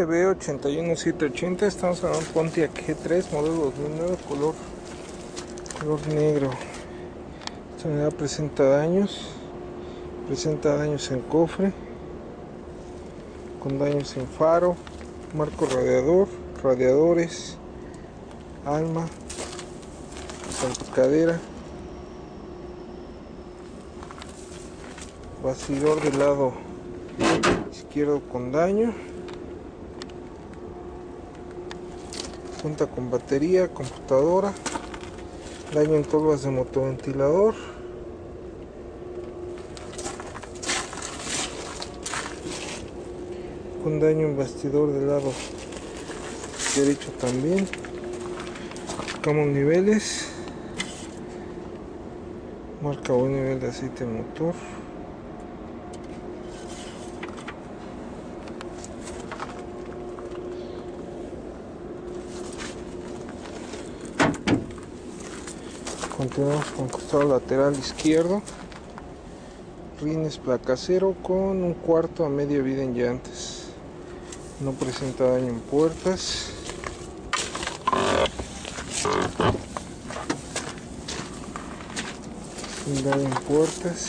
CB81780, estamos hablando de Pontiac G3, modelo 2009, color, color negro. Esta unidad presenta daños, presenta daños en cofre, con daños en faro, marco radiador, radiadores, alma, salpicadera, bastidor del lado izquierdo con daño. Cuenta con batería, computadora, daño en colvas de motoventilador. Con daño en bastidor del lado derecho también. Buscamos niveles. Marca buen nivel de aceite motor. Continuamos con costado lateral izquierdo. Rines placacero con un cuarto a media vida en llantas. No presenta daño en puertas. Sin daño en puertas.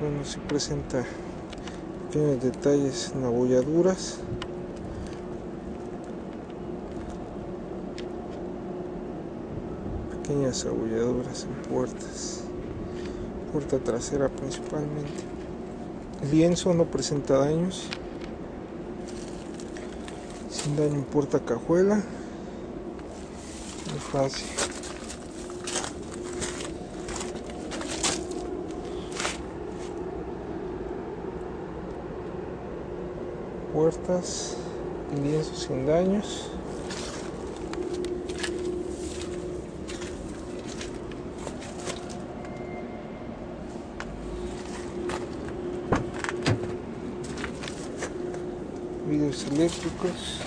Bueno, si presenta pequeños detalles en abolladuras. Pequeñas abolladuras en puertas, puerta trasera principalmente. El lienzo no presenta daños, sin daño en puerta cajuela, muy fácil. Puertas lienzo sin daños. Vidrios eléctricos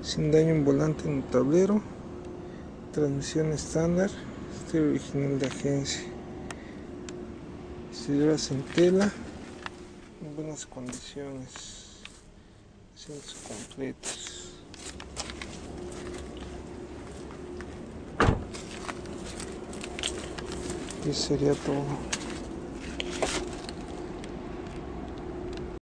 sin daño en volante en el tablero transmisión estándar este original de agencia. Exteriores en tela en buenas condiciones asientos completos. Y sería todo